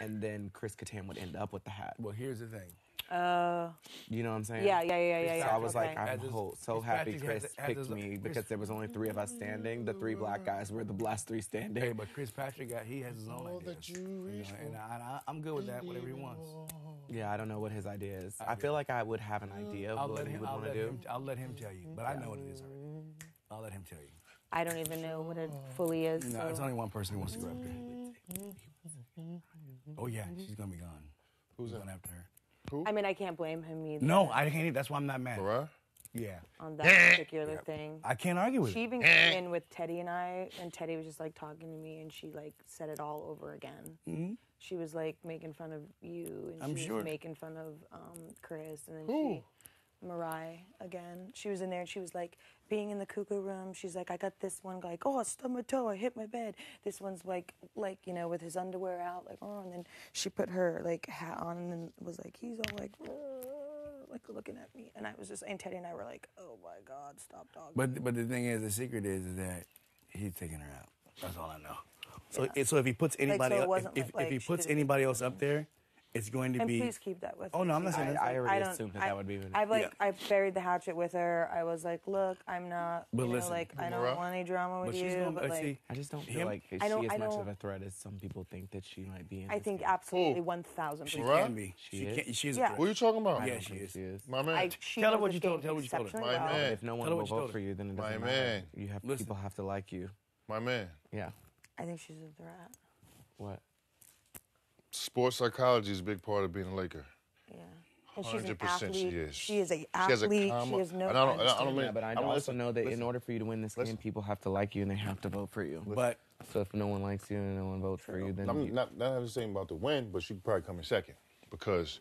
and then Chris Kattan would end up with the hat. Well, here's the thing. Uh, You know what I'm saying? yeah, yeah, yeah, yeah, So yeah. I was like. I'm As is- ho- so happy Chris has- has picked his- me Chris- because there was only three of us standing. The three black mm-hmm. guys were the last three standing. Hey, but Chris Kirkpatrick got he has his own All ideas. you you know, and I, I, I'm good with that. Whatever he wants. Yeah, I don't know what his idea is. I feel like I would have an uh, idea of I'll what let he would I'll want to do. him. I'll let him tell you. But I know what it is already. I'll let him tell you. I don't even know what it fully is. No, so- it's only one person who wants to go after her. Oh yeah, she's gonna be gone. Who's going after her? Who? I mean, I can't blame him either. No, I can't. That's why I'm not mad. All right. Yeah, on that particular thing. I can't argue with She it. even came in with Teddi and I, and Teddi was just like talking to me, and she like said it all over again. She was like making fun of you, and Mm-hmm. I'm she sure. was making fun of um, Chris, and then Who? she, Mirai again. She was in there, and she was like being in the cuckoo room. She's like, I got this one like, oh, I stubbed my toe, I hit my bed. This one's like, like you know, with his underwear out, like, oh, and then she put her like hat on, and was like, he's all like. Like looking at me, and I was just, and Teddi and I were like, "Oh my God, stop, dog." But but the thing is, the secret is, is that he's taking her out. That's all I know. So it- so if he puts anybody, so it else, wasn't if, like- if, if he puts anybody else up there, it's going to And be. please keep that with Oh her. no, I'm not saying I, that. I already don't- assumed that I- that would be. I've like Yeah. I buried the hatchet with her. I was like, look, I'm not. But you know, listen, like I don't Maura, want any drama with but she's you. gonna but but like, see. I just don't feel Him- like is I she don't- as much of a threat as some people think that she might be. In I this think game. absolutely Who? one thousand She can be. She She, is? can. She's. Yeah. A, Who you talking about? yeah, she is. She is. My man. Tell her what you told- game tell her what you told her. My man. If no one will vote for you, then it doesn't man. matter. You have Listen. people have to like you. My man. Yeah. I think she's a threat. What? Sports psychology is a big part of being a Laker. Yeah. And she's an 100% athlete. she is. She is a She has a athlete. She comma- has no. and I don't- I don't mean- Yeah, but I I'm also listen- know that in order for you to win this Listen. game, people have to like you and they have to vote for you. But So if no one likes you and no one votes for you, then I'm you, not not just saying about the win, but she could probably come in second because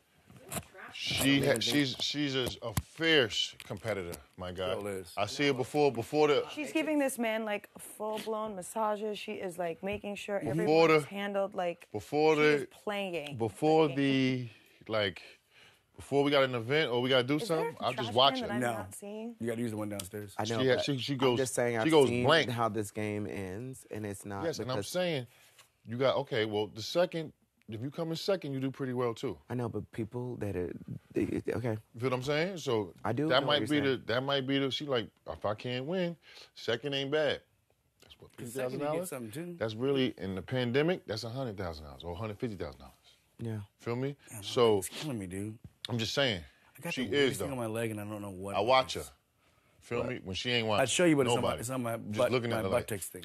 she ha- she's she's a, a fierce competitor. My God, Still is. I see her before before the She's giving this man like full blown massages. She is like making sure Before everyone's the- handled like before she the playing before playing. the like before we got an event or we got to do Is there something. I'll just trash watch can that I'm no, not seeing? you got to use the one downstairs. I know. She but she- she I'm goes- just saying, she I've goes seen blank. how this game ends, and it's not. Yes, and I'm because- saying you got okay. Well, the second if you come in second, you do pretty well too. I know, but people that are they, okay. You feel what I'm saying? So I do That might be saying. the that might be the. She like if I can't win, second ain't bad. That's what fifty Second, thousand you get dollars. something too. That's really in the pandemic. That's a hundred thousand dollars or hundred fifty thousand dollars. Yeah. Feel me? So It's killing me, dude. I'm just saying. I got She the is thing on my leg, and I don't know what. I it watch her. is. Feel me? When she ain't watching. I'd show you, but it's on my, it's on my butt, Just butt, looking my at her butt like, text thing.